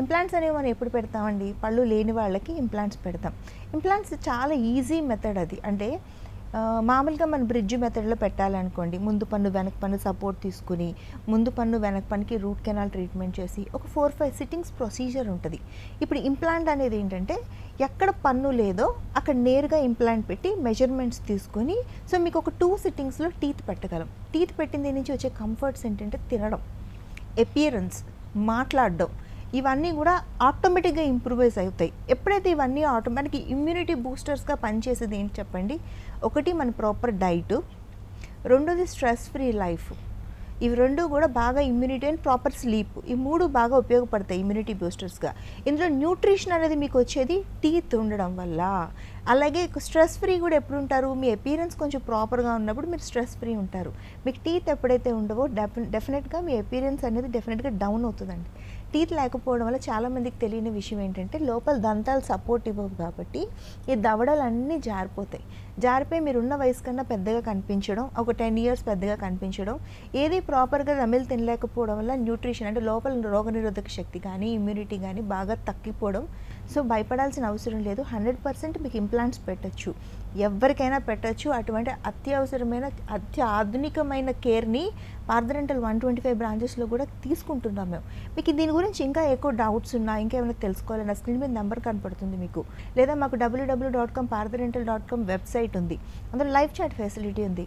Implants అనేవి మనం ఎప్పుడు పెడతామండి? పళ్ళు లేని వాళ్ళకి ఇంప్లాంట్స్ పెడతాం. ఇంప్లాంట్స్ చాలా ఈజీ మెథడ్ అది. అంటే మామూలుగా మన బ్రిడ్జ్ మెథడ్లో పెట్టాలనుకోండి ముందు పన్ను వెనక పన్ను సపోర్ట్ తీసుకుని ముందు పన్ను వెనక పన్నుకి రూట్ కెనాల్ ట్రీట్మెంట్ చేసి ఒక ఫోర్ ఫైవ్ సిట్టింగ్స్ ప్రొసీజర్ ఉంటుంది. ఇప్పుడు ఇంప్లాంట్ అనేది ఏంటంటే ఎక్కడ పన్ను లేదో అక్కడ నేరుగా ఇంప్లాంట్ పెట్టి మెజర్మెంట్స్ తీసుకొని సో మీకు ఒక టూ సిట్టింగ్స్లో టీత్ పెట్టగలం. టీత్ పెట్టిన దీని నుంచి వచ్చే కంఫర్ట్స్ ఏంటంటే తినడం ఎపియరెన్స్ మాట్లాడడం. ఇవన్నీ కూడా ఆటోమేటిక్గా ఇంప్రూవైజ్ అవుతాయి. ఎప్పుడైతే ఇవన్నీ ఆటోమేటిక్ ఇమ్యూనిటీ బూస్టర్స్గా పనిచేసేది ఏంటి చెప్పండి? ఒకటి మన ప్రాపర్ డైట్ రెండోది స్ట్రెస్ ఫ్రీ లైఫ్ ఇవి రెండు కూడా బాగా ఇమ్యూనిటీ అండ్ ప్రాపర్ స్లీప్ ఈ మూడు బాగా ఉపయోగపడతాయి ఇమ్యూనిటీ బూస్టర్స్గా ఇందులో న్యూట్రిషన్ అనేది మీకు వచ్చేది టీత్ ఉండడం వల్ల. అలాగే స్ట్రెస్ ఫ్రీ కూడా ఎప్పుడు ఉంటారు మీ అపీరెన్స్ కొంచెం ప్రాపర్గా ఉన్నప్పుడు మీరు స్ట్రెస్ ఫ్రీ ఉంటారు. మీకు టీత్ ఎప్పుడైతే ఉండవో డెఫి డెఫినెట్గా మీ అపీరెన్స్ అనేది డెఫినెట్గా డౌన్ అవుతుందండి. టీత్ లేకపోవడం వల్ల చాలామందికి తెలియని విషయం ఏంటంటే లోపల దంతాలు సపోర్ట్ ఇవ్వవు కాబట్టి ఈ దవడలు అన్నీ జారిపోతాయి. జారిపోయి మీరు ఉన్న వయసు కన్నా పెద్దగా కనిపించడం ఒక టెన్ ఇయర్స్ పెద్దగా కనిపించడం ఏది ప్రాపర్గా రమిలు తినలేకపోవడం వల్ల న్యూట్రిషన్ అంటే లోపల రోగనిరోధక శక్తి కానీ ఇమ్యూనిటీ కానీ బాగా తగ్గిపోవడం సో భయపడాల్సిన అవసరం లేదు. హండ్రెడ్ పర్సెంట్ మీకు ఇంప్లాంట్స్ పెట్టచ్చు. ఎవరికైనా పెట్టచ్చు. అటువంటి అత్యవసరమైన అత్యాధునికమైన కేర్ని పార్థరెంటల్ వన్ ట్వంటీ ఫైవ్ బ్రాంచెస్లో కూడా తీసుకుంటున్నాం మేము. మీకు దీని గురించి ఇంకా ఎక్కువ డౌట్స్ ఉన్నా ఇంకా ఏమైనా తెలుసుకోవాలన్నా స్క్రీన్ మీద నెంబర్ కనపడుతుంది మీకు. లేదా మాకు WWW dot com Partha dental dot com website ఉంది. అందులో లైవ్ చాట్ ఫెసిలిటీ ఉంది.